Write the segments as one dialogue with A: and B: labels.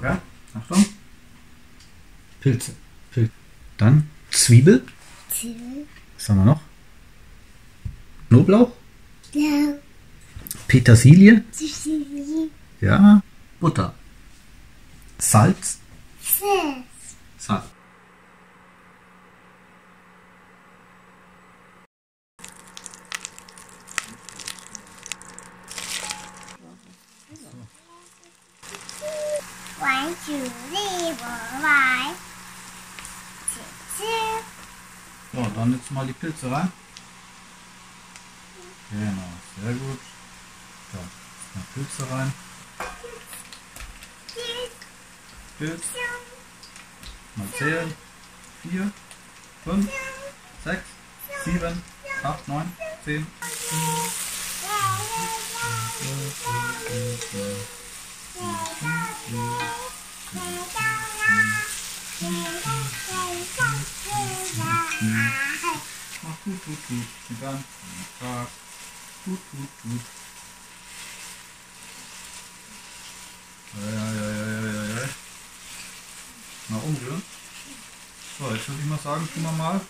A: okay? Achtung. Pilze. Pilze. Dann Zwiebel.
B: Zwiebel.
A: Was haben wir noch? Knoblauch.
B: Ja.
A: Petersilie.
B: Petersilie.
A: Ja. Butter. Salz.
B: One, two, three, four, five, six,
A: So, dann jetzt mal die Pilze rein. Genau, sehr gut. So, mal Pilze rein. Pilz. Mal zählen. 4, 5, 6, 7, 8, 9, 10. Mach gut, gut, gut. Den ganzen Tag. Gut, gut, gut. Ja, ja, ja, ja, ja, ja. Mal umrühren. So, jetzt würde ich mal sagen, tun wir mal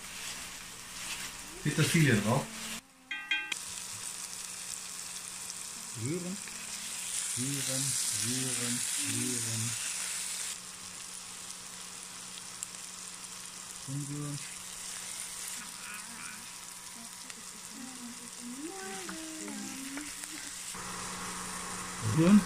A: Petersilie drauf. Rühren, rühren, rühren, rühren. Umrühren. Rühren.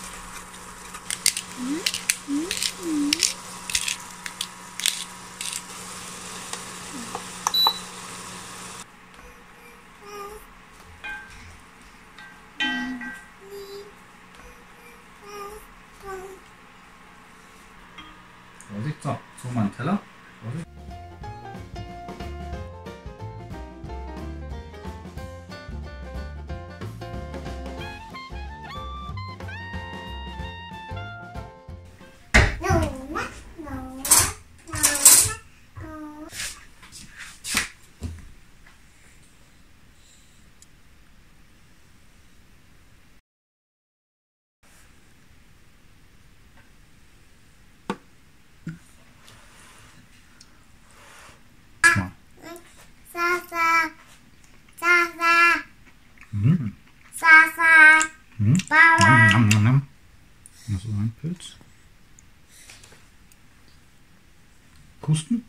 A: Vorsicht, so, so mal einen Teller. Vorsicht.
B: No,
A: Noch so ein Pilz. Pusten.